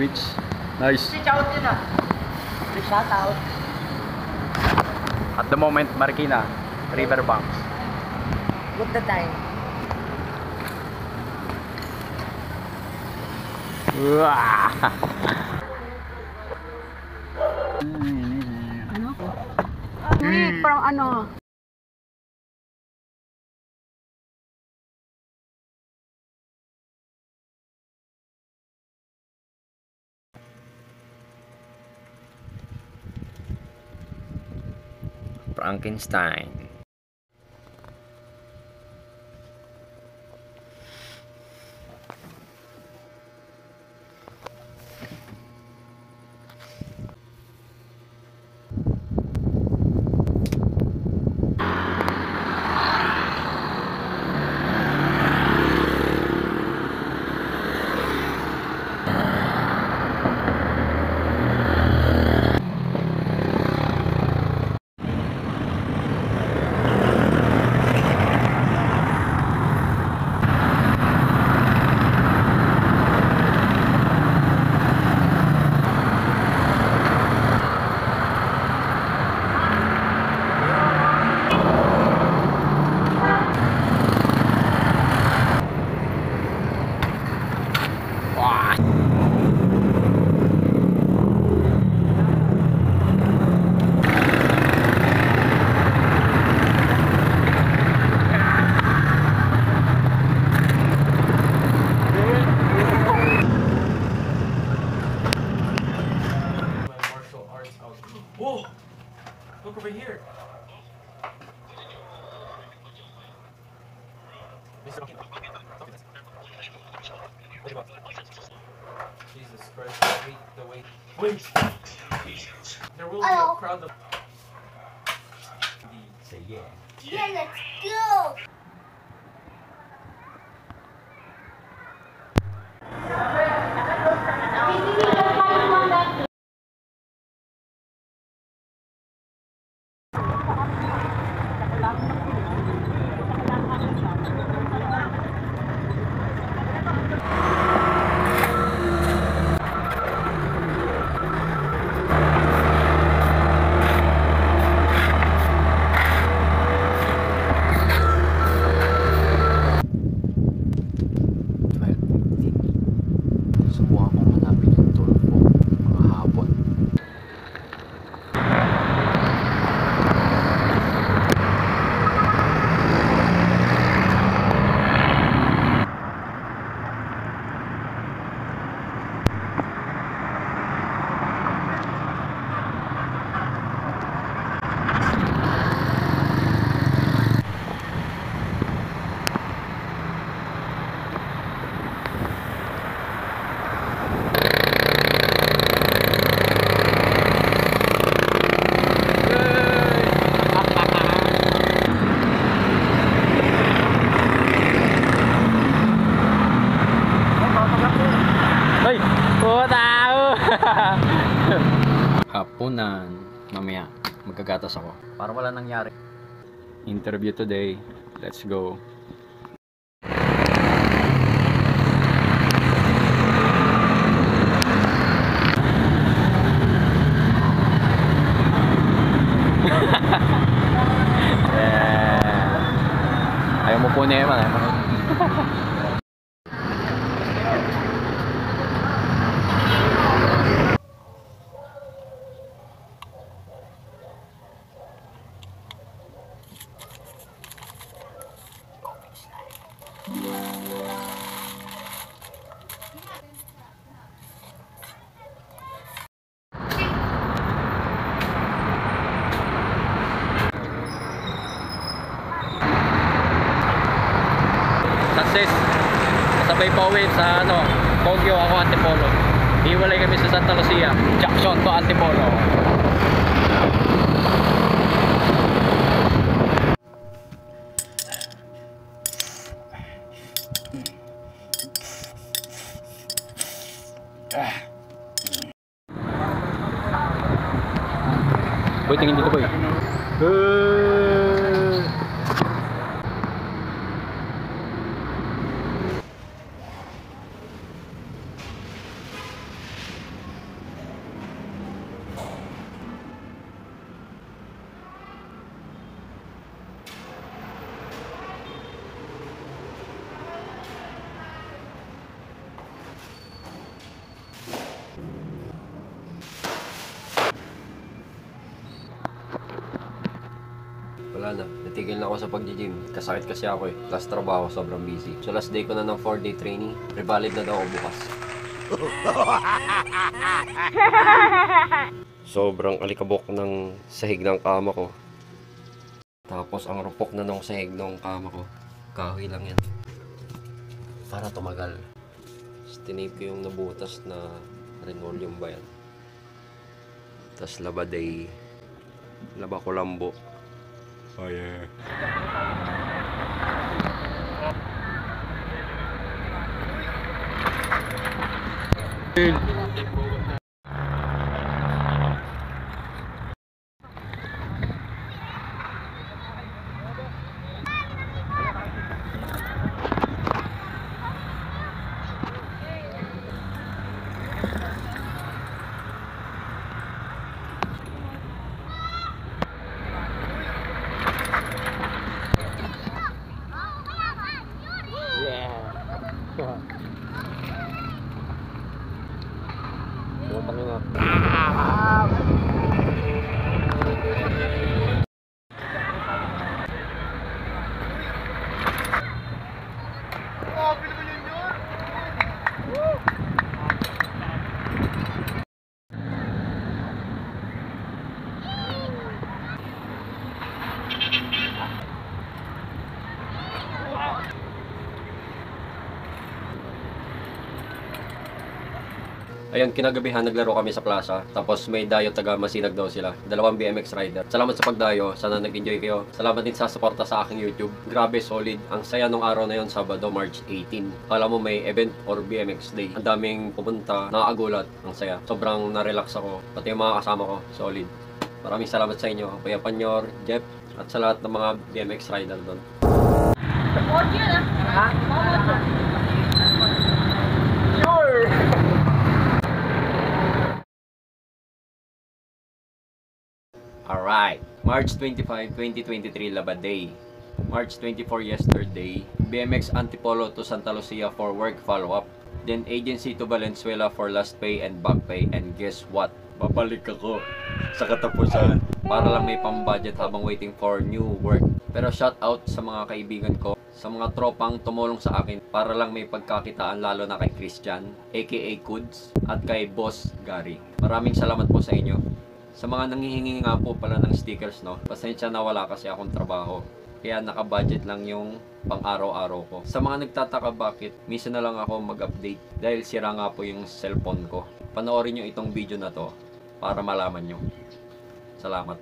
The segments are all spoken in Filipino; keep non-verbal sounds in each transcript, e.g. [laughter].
Switch. Nice. Switch out yun ah. Shout out. At the moment, Marikina, Riverbanks. Good the time. Wah! [laughs] Ano? Wait, parang ano? Frankenstein. Jesus Christ, I hate the way. Wait! There will be a crowd of. Say yeah. Yeah, let's go. Hapunan. Mamaya, magkagatas ako. Para wala nangyari. Interview today. Let's go. [laughs] yeah. Ayaw mo po niya man. Ayaw Kasabay pa uwi sa ano, Baguio ako Antipolo. Hiwalay kami sa Santa Lucia. Jackson to Antipolo. Boy, tingin dito boy. Eh. Natigil na ako sa pag-gym. Kasakit kasi ako eh. Plus trabaho, sobrang busy. So last day ko na ng 4-day training. Revalid na daw ako bukas. [laughs] Sobrang alikabok ng sahig ng kama ko. Tapos ang rupok na nung sahig ng kama ko. Kahoy lang yan. Para tumagal. Tapos tinape ko yung nabutas na linoleum ba yan. Tapos labaday. Laba ko lambo. Oh yeah. Putang ina. Ayun, kinagabihan naglaro kami sa plaza. Tapos may dayo taga Masinag daw sila. Dalawang BMX rider. Salamat sa pagdayo. Sana nag-enjoy kayo. Salamat din sa suporta sa aking YouTube. Grabe, solid. Ang saya nung araw na yon Sabado, March 18. Kala mo may event or BMX day. Ang daming pupunta. Nakakagulat. Ang saya. Sobrang na-relax ako. Pati yung mga kasama ko. Solid. Maraming salamat sa inyo. Kuya Panyor, Jeff, at sa lahat ng mga BMX rider doon. Alright, March 25, 2023 Laba Day. March 24 yesterday, BMX Antipolo to Santa Lucia for work follow-up. Then agency to Valenzuela for last pay and back pay. And guess what? Babalik ako sa katapusan para lang may pang-budget habang waiting for new work. Pero shout out sa mga kaibigan ko, sa mga tropang tumulong sa akin para lang may pagkakitaan lalo na kay Christian, aka Kuds, at kay Boss Gary. Maraming salamat po sa inyo. Sa mga nangihingi nga po pala ng stickers, no? Pasensya na wala kasi akong trabaho. Kaya naka-budget lang yung pang araw-araw ko. Sa mga nagtataka bakit, minsan na lang ako mag-update dahil sira nga po yung cellphone ko. Panoorin nyo itong video na to para malaman nyo. Salamat.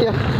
Yeah.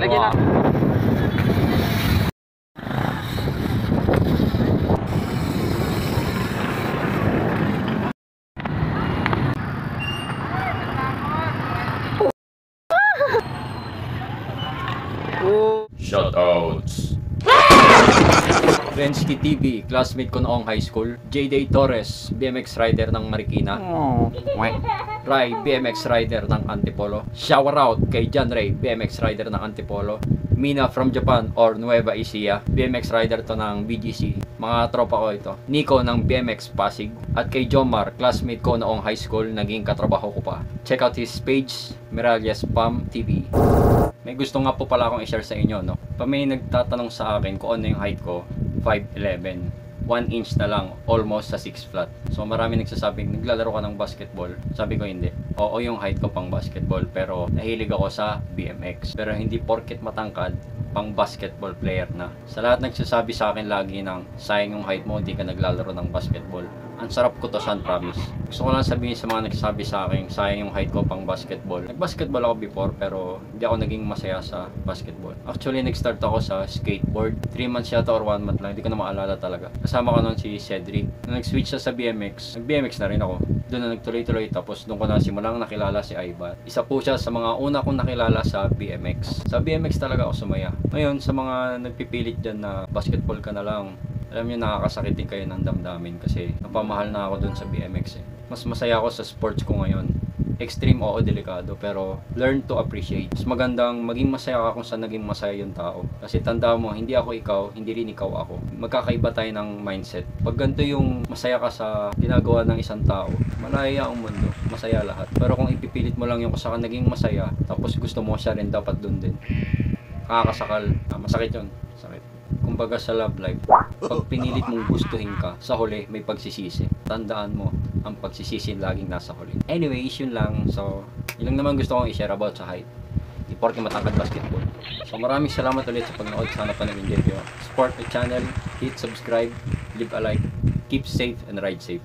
Lagi na. Shoutouts. Rensky TV, classmate ko noong high school. J.Day Torres, BMX rider ng Marikina. Rai, BMX rider ng Antipolo. Shower out kay John Ray, BMX rider ng Antipolo. Mina from Japan or Nueva Ecija, BMX rider to ng BGC. Mga tropa ko ito. Nico ng BMX Pasig. At kay Jomar, classmate ko noong high school, naging katrabaho ko pa. Check out his page, Miralles Pam TV. May gusto nga po pala akong i-share sa inyo, no? Pa may nagtatanong sa akin kung ano yung height ko, 5'11". 1 inch na lang, almost sa 6 flat. So marami nagsasabing, naglalaro ka ng basketball. Sabi ko hindi. Oo yung height ko pang basketball, pero nahilig ako sa BMX. Pero hindi porket matangkad, pang basketball player na. Sa lahat nagsasabi sa akin lagi ng sayang yung height mo, hindi ka naglalaro ng basketball. Ang sarap ko to, San Promise. Gusto ko lang sabihin sa mga nagsasabi sa akin, sayang yung height ko pang basketball. Nag-basketball ako before, pero hindi ako naging masaya sa basketball. Actually, nag-start ako sa skateboard. 3 months yata or 1 month lang, hindi ko na maalala talaga. Kasama ko noon si Cedric. Nung nag-switch siya sa BMX, nag-BMX na rin ako. Doon na nagtuloy-tuloy, tapos doon ko na simulang nakilala si Ivan. Isa po siya sa mga una kong nakilala sa BMX. Sa BMX talaga ako sumaya. Ngayon, sa mga nagpipilit dyan na basketball ka na lang, alam niyo nakakasakit din kayo ng damdamin kasi napamahal na ako dun sa BMX eh. Mas masaya ako sa sports ko ngayon. Extreme oo, delikado, pero learn to appreciate. Mas magandang maging masaya ka kung saan naging masaya yung tao. Kasi tanda mo, hindi ako ikaw, hindi rin ikaw ako. Magkakaiba tayo ng mindset. Pag ganito yung masaya ka sa ginagawa ng isang tao, malaya ang mundo. Masaya lahat. Pero kung ipipilit mo lang yung kung saan naging masaya, tapos gusto mo siya rin dapat dun din. Kakasakal. Ah, masakit yun. Sakit kumbaga sa love life, pag pinilit mong gustuhin ka, sa huli may pagsisisi. Tandaan mo, ang pagsisisi laging nasa huli. Anyways, yun lang. So, yun naman gusto kong i-share about sa height. Di porke matangkad basketball. So, maraming salamat ulit sa pagnood. Sana pa nag-enjoy kayo. Support the channel, hit subscribe, leave a like, keep safe and ride safe.